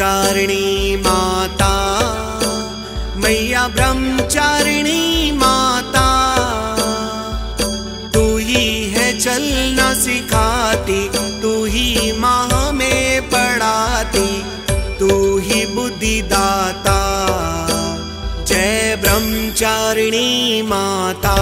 ब्रह्मचारिणी माता, मैया ब्रह्मचारिणी माता। तू ही है चलना सिखाती, तू ही माँ में पढ़ाती, तू ही बुद्धि दाता जय ब्रह्मचारिणी माता।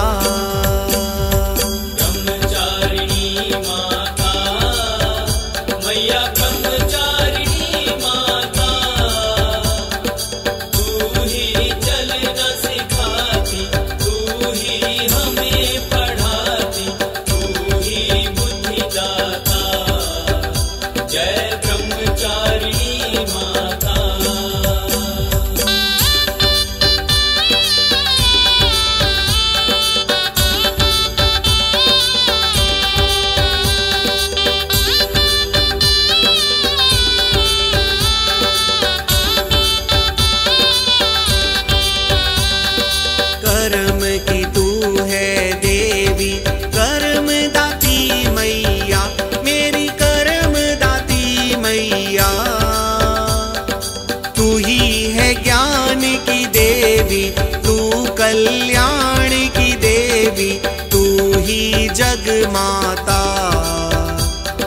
ही है ज्ञान की देवी, तू कल्याण की देवी, तू ही जग माता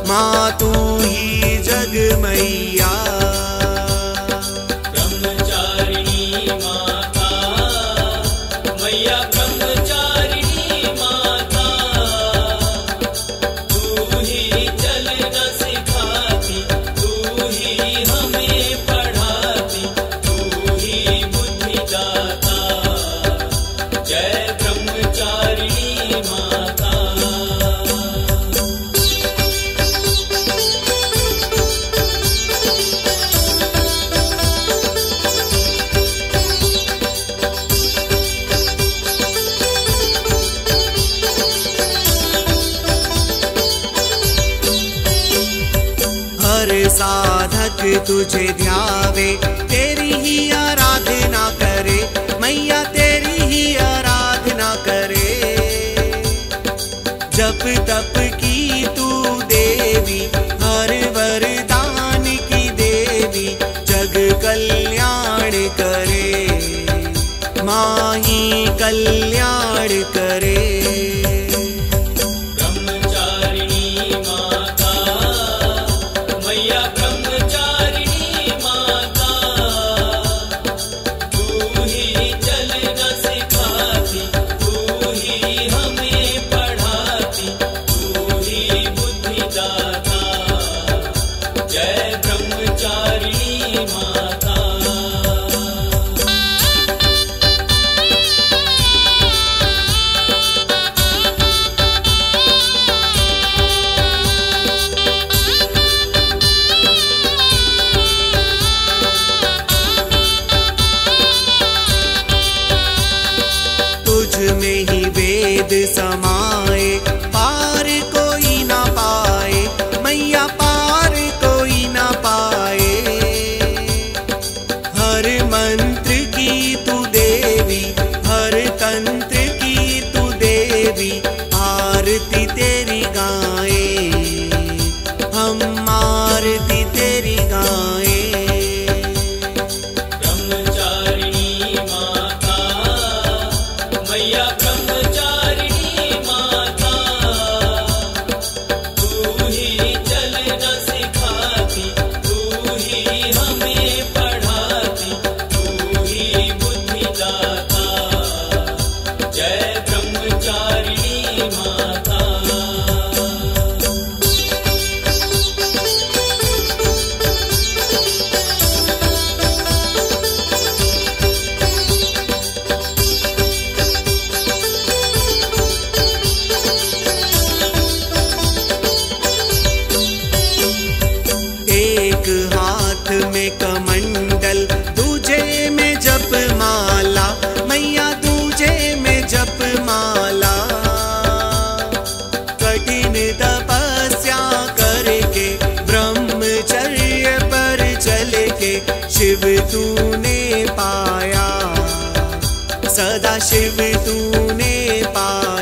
माँ, तू ही जग मैया साधक तुझे ध्यावे, तेरी ही आराधना करे, मैया तेरी ही आराधना करे। जप तप की तू देवी, हर वरदान की देवी, जग कल्याण करे, माही कल्याण करे। शिव तूने पाया सदा शिव तूने पाया।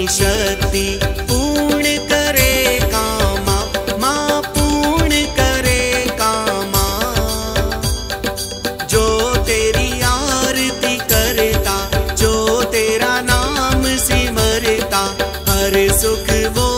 अपनी शक्ति पूर्ण करे कामा, माँ पूर्ण करे कामा। जो तेरी आरती करता, जो तेरा नाम सिमरता, हर सुख वो